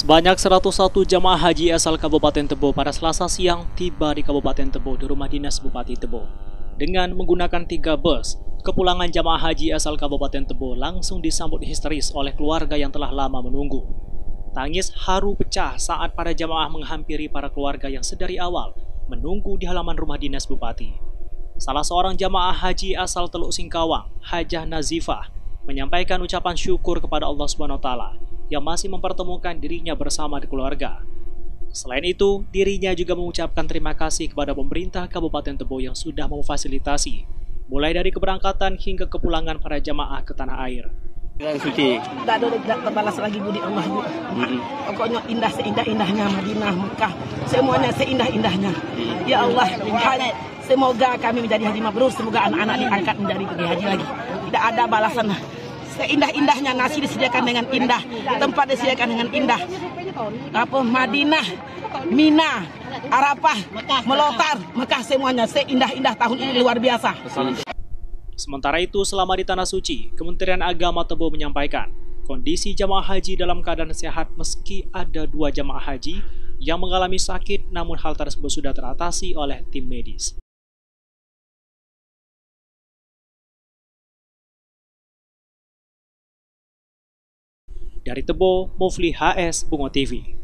Sebanyak 101 jamaah haji asal Kabupaten Tebo pada Selasa siang tiba di Kabupaten Tebo di rumah dinas Bupati Tebo. Dengan menggunakan tiga bus, kepulangan jamaah haji asal Kabupaten Tebo langsung disambut histeris oleh keluarga yang telah lama menunggu. Tangis haru pecah saat para jamaah menghampiri para keluarga yang sedari awal menunggu di halaman rumah dinas Bupati. Salah seorang jamaah haji asal Teluk Singkawang, Hajah Nazifah, menyampaikan ucapan syukur kepada Allah Subhanahu wa yang masih mempertemukan dirinya bersama di keluarga. Selain itu, dirinya juga mengucapkan terima kasih kepada pemerintah Kabupaten Tebo yang sudah memfasilitasi, mulai dari keberangkatan hingga kepulangan para jamaah ke tanah air. suci. Tak ada tidak terbalas lagi budi Allah Bu. Pokoknya indah seindah-indahnya Madinah, Mekah. Semuanya seindah-indahnya. Ya Allah, hanya semoga kami menjadi haji mabrur, semoga anak-anak diangkat menjadi pergi haji lagi. Tidak ada balasan. Seindah-indahnya nasi disediakan dengan indah, tempat disediakan dengan indah. Apa Madinah, Mina, Arafah, Melotar, Mekah semuanya seindah-indah tahun ini luar biasa. Sementara itu, selama di Tanah Suci, Kementerian Agama Tebo menyampaikan kondisi jamaah haji dalam keadaan sehat meski ada dua jamaah haji yang mengalami sakit namun hal tersebut sudah teratasi oleh tim medis. Dari Tebo, Mufli HS, Bungo TV.